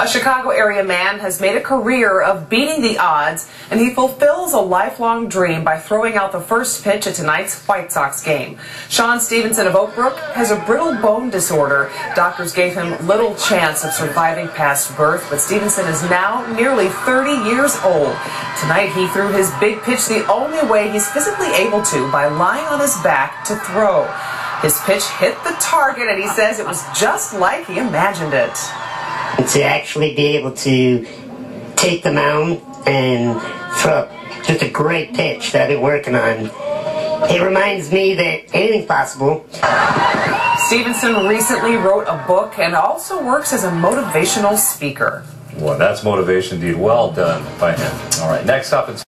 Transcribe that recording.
A Chicago area man has made a career of beating the odds, and he fulfills a lifelong dream by throwing out the first pitch at tonight's White Sox game. Sean Stephenson of Oak Brook has a brittle bone disorder. Doctors gave him little chance of surviving past birth, but Stephenson is now nearly 30 years old. Tonight he threw his big pitch the only way he's physically able to by lying on his back to throw. His pitch hit the target, and he says it was just like he imagined it to actually be able to take the mound and throw just a great pitch that I've been working on. It reminds me that anything's possible. Stephenson recently wrote a book and also works as a motivational speaker. Well, that's motivation indeed. Well done by him. All right, next up.